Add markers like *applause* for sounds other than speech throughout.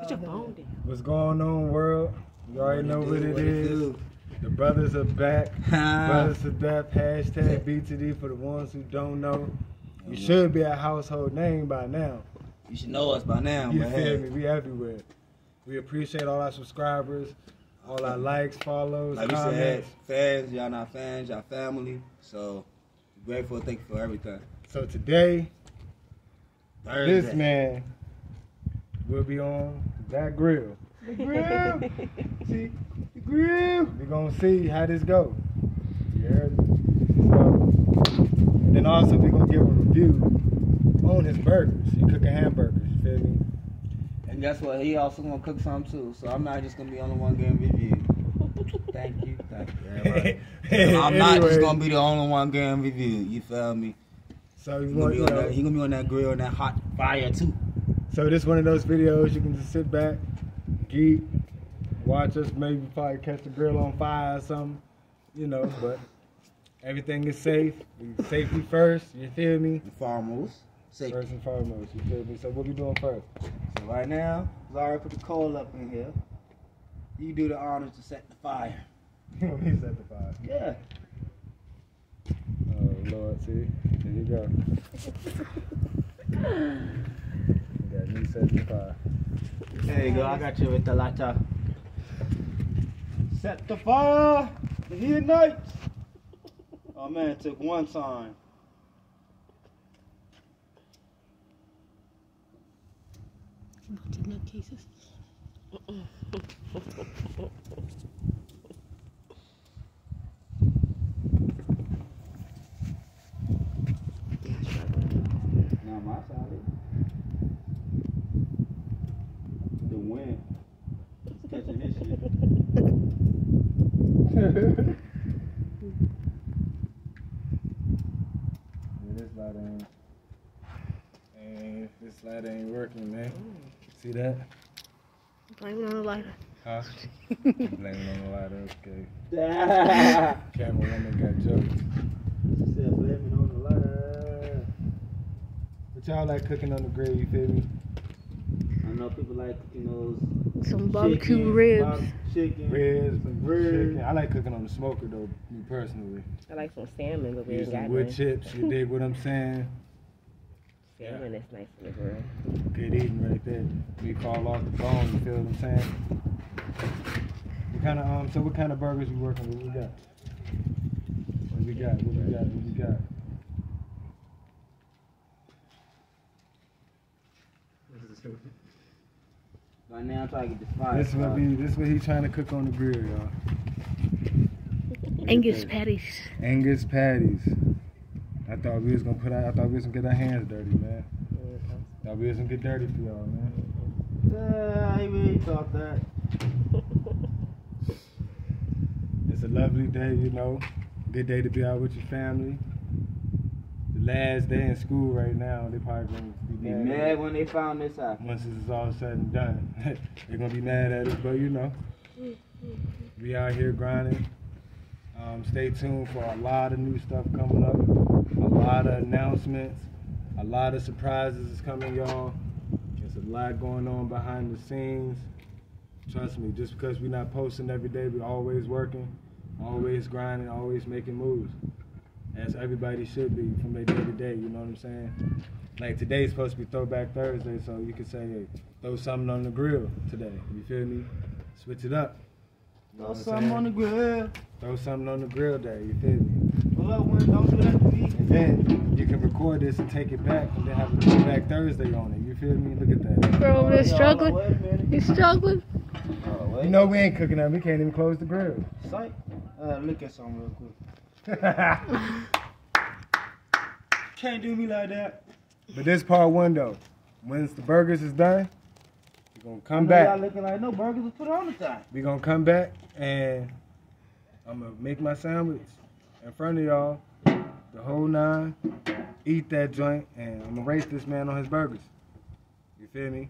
Put your oh, phone down. What's going on, world? You already know what it What is. do? The brothers are back. *laughs* Brothers to death. Hashtag BTD for the ones who don't know. You mm-hmm. should be a household name by now. You should know us by now, You but feel hey, me? We everywhere. We appreciate all our subscribers, all our likes, follows, like we said, comments. fans, y'all not fans, y'all family. So grateful, thank you for everything. So today, Thursday. this man will be on that grill. The grill. *laughs* see, the grill. We're gonna see how this go. Yeah. So, and then also we're gonna give a review on his burgers. He cooking hamburgers. You feel me? And guess what? He also gonna cook some too. So I'm not just gonna be on the one game review. thank you, thank you. everybody. *laughs* I'm not just gonna be the only one game review. You feel me? So you He gonna, want, be on that, he gonna be on that grill and that hot fire too. So this one of those videos you can just sit back, geek, watch us, maybe probably catch the grill on fire or something, you know. But everything is safe. Safety first. You feel me? The farmers. Say, First and foremost. You feel me? So what we doing first? So right now, Zara put the coal up in here. You do the honors to set the fire. *laughs* we set the fire. Yeah. Oh Lord, see, there you go. *laughs* we got me setting the fire. There you go. I got you with the lighter. Set the fire. The heat nights. Oh man, it took one time. cases. Now my side. The wind. Catching this shit. Yeah, this light ain't. And this light ain't working, man. See that? Blame it on the lighter. Huh? Blaming on the lighter, okay. *laughs* Camera woman got jokes. She Said blaming on the lighter. But y'all like cooking on the grill, you feel me? I know people like cooking those Some barbecue chicken, ribs. barbe- chicken, Ribs, some ribs. ribs. Chicken. I like cooking on the smoker though, me personally. I like some salmon, but we ain't Using got wood none. chips, you dig what I'm saying? Salmon is nice in the grill. Good eating right there. We fall off the bone, you feel what I'm saying? What kind of um so what kind of burgers we working with? What we got? What we got? What we got? What we got? Right now, I'm trying to get this fire. This is what started. we this what he trying to cook on the grill, y'all. Angus patties. Angus patties. I thought we was gonna put out, I thought we was gonna get our hands dirty, man. Thought we was gonna get dirty for y'all, man. Yeah, I really thought that. It's a lovely day, you know. Good day to be out with your family. Last day in school right now, they probably gonna be mad. mad when they found this out. Once this is all said and done, *laughs* they're gonna be mad at us, but you know, we out here grinding. Um, stay tuned for a lot of new stuff coming up, a lot of announcements, a lot of surprises is coming, y'all. There's a lot going on behind the scenes. Trust me, just because we're not posting every day, we're always working, always grinding, always making moves. As everybody should be from their day to day, you know what I'm saying? Like today's supposed to be Throwback Thursday, so you could say, hey, throw something on the grill today. You feel me? Switch it up. You know Throw I'm something on the grill. Throw something on the grill day. You feel me? Pull up one, don't do that to me. And then you can record this and take it back, and then have a Throwback Thursday on it. You feel me? Look at that. Bro, over there struggling. Wait a minute. He's struggling. Oh. You know we ain't cooking up. We can't even close the grill. Psych. Uh, look at something real quick. *laughs* Can't do me like that. But this part one though, once the burgers is done, we're gonna come back. Y'all looking like no burgers was put on the time. We're gonna come back and I'm gonna make my sandwich in front of y'all, the whole nine. Eat that joint, and I'm gonna race this man on his burgers. You feel me?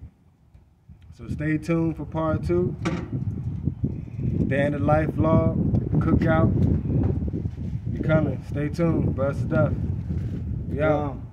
So stay tuned for part two. Day in the life vlog, cookout. You coming? Stay tuned, Bust Stuff. Um,